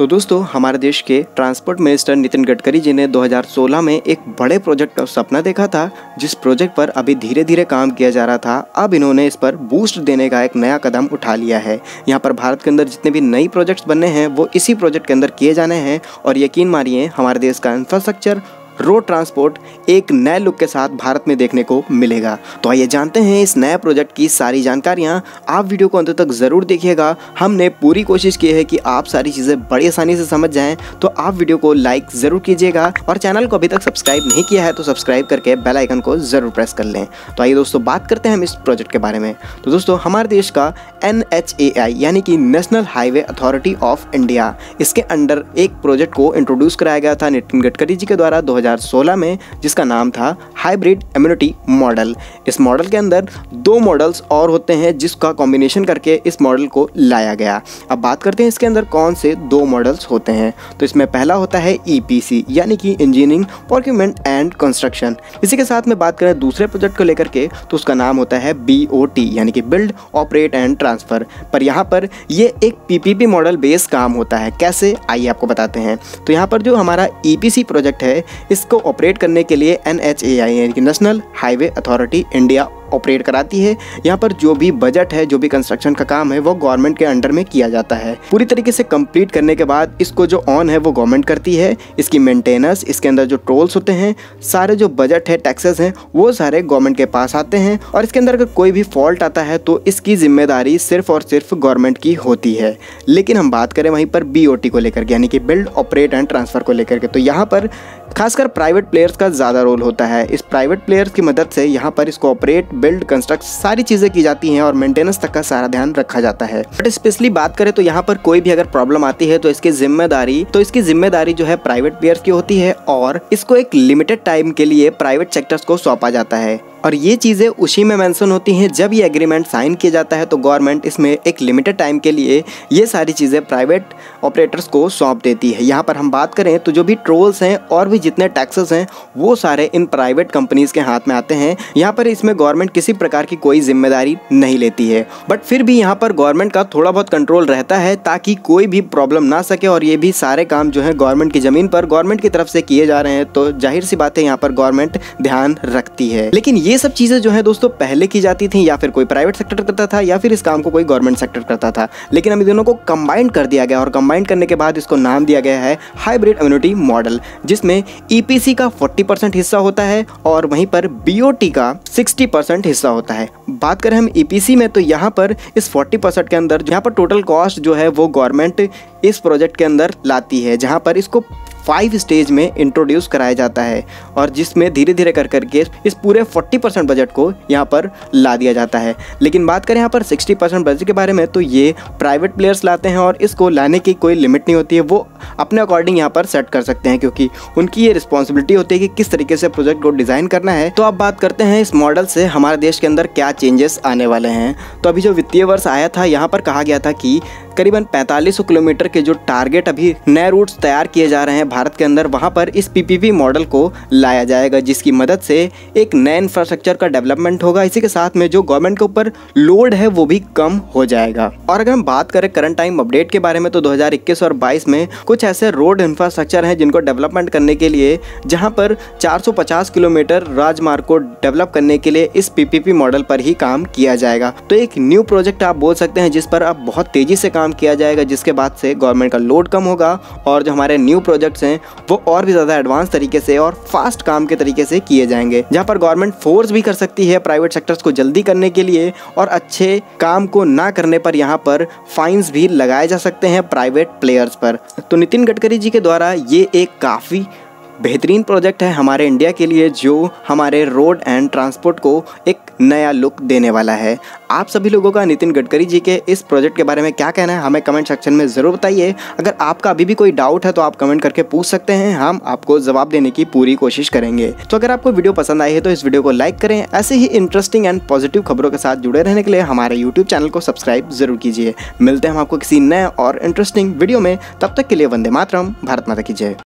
तो दोस्तों, हमारे देश के ट्रांसपोर्ट मिनिस्टर नितिन गडकरी जी ने 2016 में एक बड़े प्रोजेक्ट का सपना देखा था, जिस प्रोजेक्ट पर अभी धीरे धीरे काम किया जा रहा था। अब इन्होंने इस पर बूस्ट देने का एक नया कदम उठा लिया है। यहाँ पर भारत के अंदर जितने भी नई प्रोजेक्ट्स बनने हैं, वो इसी प्रोजेक्ट के अंदर किए जाने हैं। और यकीन मानिए, हमारे देश का इंफ्रास्ट्रक्चर रोड ट्रांसपोर्ट एक नए लुक के साथ भारत में देखने को मिलेगा। तो आइए जानते हैं इस नए प्रोजेक्ट की सारी जानकारियाँ। आप वीडियो को अंत तक ज़रूर देखिएगा। हमने पूरी कोशिश की है कि आप सारी चीज़ें बड़ी आसानी से समझ जाएँ। तो आप वीडियो को लाइक ज़रूर कीजिएगा और चैनल को अभी तक सब्सक्राइब नहीं किया है तो सब्सक्राइब करके बेल आइकन को ज़रूर प्रेस कर लें। तो आइए दोस्तों बात करते हैं हम इस प्रोजेक्ट के बारे में। तो दोस्तों हमारे देश का NHAI यानी कि national highway authority of India, इसके अंडर एक प्रोजेक्ट को इंट्रोड्यूस कराया गया था नितिन गडकरी जी के द्वारा 2016 में, जिसका नाम था हाइब्रिड इम्यूनिटी मॉडल। इस मॉडल के अंदर दो मॉडल्स और होते हैं, जिसका कॉम्बिनेशन करके इस मॉडल को लाया गया। अब बात करते हैं इसके अंदर कौन से दो मॉडल्स होते हैं। तो इसमें पहला होता है ई e यानी कि इंजीनियरिंग प्रोक्यूमेंट एंड कंस्ट्रक्शन इसी के साथ में बात करें दूसरे प्रोजेक्ट को लेकर के तो उसका नाम होता है बीओटी यानी कि बिल्ड ऑपरेट एंड ट्रांसफ़र पर यहाँ पर ये एक पी मॉडल बेस काम होता है। कैसे? आइए आपको बताते हैं। तो यहाँ पर जो हमारा ई e प्रोजेक्ट है इसको ऑपरेट करने के लिए एन एच यानी कि national highway authority India operate कराती है। यहाँ पर जो भी बजट है, जो भी कंस्ट्रक्शन का काम है, वो गवर्नमेंट के अंडर में किया जाता है। पूरी तरीके से कंप्लीट करने के बाद इसको जो ऑन है, वो गवर्नमेंट करती है। इसकी मेंटेनेंस इसके अंदर जो टोल्स होते हैं, सारे जो बजट है टैक्सेस हैं, वो सारे गवर्नमेंट के पास आते हैं। और इसके अंदर अगर कोई भी फॉल्ट आता है तो इसकी ज़िम्मेदारी सिर्फ़ और सिर्फ़ गवर्नमेंट की होती है। लेकिन हम बात करें वहीं पर बीओटी को लेकर यानी कि बिल्ड ऑपरेट एंड ट्रांसफ़र को लेकर के तो यहाँ पर खासकर प्राइवेट प्लेयर्स का ज़्यादा रोल होता है। इस प्राइवेट प्लेयर्स की मदद से यहाँ पर इसको ऑपरेट बिल्ड कंस्ट्रक्ट सारी चीज़ें की जाती हैं और मेंटेनेंस तक का सारा ध्यान रखा जाता है। बट स्पेशली बात करें तो यहाँ पर कोई भी अगर प्रॉब्लम आती है तो इसकी ज़िम्मेदारी तो इसकी ज़िम्मेदारी जो है प्राइवेट प्लेयर्स की होती है और इसको एक लिमिटेड टाइम के लिए प्राइवेट सेक्टर्स को सौंपा जाता है। और ये चीज़ें उसी में मेंशन होती हैं जब ये एग्रीमेंट साइन किया जाता है तो गवर्नमेंट इसमें एक लिमिटेड टाइम के लिए ये सारी चीज़ें प्राइवेट ऑपरेटर्स को सौंप देती है। यहाँ पर हम बात करें तो जो भी ट्रोल्स हैं और भी जितने टैक्सेस हैं, वो सारे इन प्राइवेट कंपनीज़ के हाथ में आते हैं। यहाँ पर इसमें गवर्नमेंट किसी प्रकार की कोई ज़िम्मेदारी नहीं लेती है। बट फिर भी यहाँ पर गवर्नमेंट का थोड़ा बहुत कंट्रोल रहता है ताकि कोई भी प्रॉब्लम ना सके और ये भी सारे काम जो है गवर्नमेंट की ज़मीन पर गवर्नमेंट की तरफ़ से किए जा रहे हैं। तो ज़ाहिर सी बात है यहाँ पर गवर्नमेंट ध्यान रखती है। लेकिन ये सब चीज़ें जो है दोस्तों पहले की जाती थी या फिर कोई प्राइवेट सेक्टर करता था या फिर इस काम को कोई गवर्नमेंट सेक्टर करता था। लेकिन अभी दोनों को कंबाइन कर दिया गया और कंबाइन करने के बाद इसको नाम दिया गया है हाइब्रिड इम्यूनिटी मॉडल जिसमें ईपीसी e का 40 हिस्सा होता है और वहीं पर बीओटी का 60 हिस्सा होता है। बात करें हम ईपीसी e में तो यहाँ पर इस 40 के अंदर, यहाँ पर टोटल कॉस्ट जो है, वो गवर्नमेंट इस प्रोजेक्ट के अंदर लाती है, जहाँ पर इसको फाइव स्टेज में इंट्रोड्यूस कराया जाता है और जिसमें धीरे धीरे कर करके इस पूरे 40 परसेंट बजट को यहाँ पर ला दिया जाता है। लेकिन बात करें यहाँ पर 60 परसेंट बजट के बारे में तो ये प्राइवेट प्लेयर्स लाते हैं और इसको लाने की कोई लिमिट नहीं होती है। वो अपने अकॉर्डिंग यहाँ पर सेट कर सकते हैं क्योंकि उनकी ये रिस्पॉन्सिबिलिटी होती है कि किस तरीके से प्रोजेक्ट को डिज़ाइन करना है। तो अब बात करते हैं इस मॉडल से हमारे देश के अंदर क्या चेंजेस आने वाले हैं। तो अभी जो वित्तीय वर्ष आया था, यहाँ पर कहा गया था कि करीबन 4500 किलोमीटर के जो टारगेट अभी नए रूट्स तैयार किए जा रहे हैं भारत के अंदर, वहाँ पर इस पीपीपी मॉडल को लाया जाएगा, जिसकी मदद से एक नए इंफ्रास्ट्रक्चर का डेवलपमेंट होगा। इसी के साथ में जो गवर्नमेंट के ऊपर लोड है, वो भी कम हो जाएगा। और अगर हम बात करें करंट टाइम अपडेट के बारे में तो 2021 और 22 में कुछ ऐसे रोड इंफ्रास्ट्रक्चर हैं, जिनको डेवलपमेंट करने के लिए, जहाँ पर 450 किलोमीटर राजमार्ग को डेवलप करने के लिए इस पीपीपी मॉडल पर ही काम किया जाएगा। तो एक न्यू प्रोजेक्ट आप बोल सकते हैं, जिस पर अब बहुत तेज़ी से काम किया जाएगा, जिसके बाद से गवर्नमेंट का लोड कम होगा और जो हमारे न्यू प्रोजेक्ट्स हैं, वो और भी ज़्यादा एडवांस तरीके से और फास्ट काम के तरीके से किए जाएँगे। जहाँ पर गवर्नमेंट फोर्स भी कर सकती है प्राइवेट सेक्टर्स को जल्दी करने के लिए और अच्छे काम को ना करने पर यहाँ पर फाइन्स भी लगाए जा सकते हैं प्राइवेट प्लेयर्स पर। तो नितिन गडकरी जी के द्वारा ये एक काफ़ी बेहतरीन प्रोजेक्ट है हमारे इंडिया के लिए, जो हमारे रोड एंड ट्रांसपोर्ट को एक नया लुक देने वाला है। आप सभी लोगों का नितिन गडकरी जी के इस प्रोजेक्ट के बारे में क्या कहना है, हमें कमेंट सेक्शन में ज़रूर बताइए। अगर आपका अभी भी कोई डाउट है तो आप कमेंट करके पूछ सकते हैं, हम आपको जवाब देने की पूरी कोशिश करेंगे। तो अगर आपको वीडियो पसंद आई है तो इस वीडियो को लाइक करें। ऐसे ही इंटरेस्टिंग एंड पॉजिटिव खबरों के साथ जुड़े रहने के लिए हमारे यूट्यूब चैनल को सब्सक्राइब ज़रूर कीजिए। मिलते हैं हम आपको किसी नए और इंटरेस्टिंग वीडियो में। तब तक के लिए वंदे मातरम, भारत माता की जय।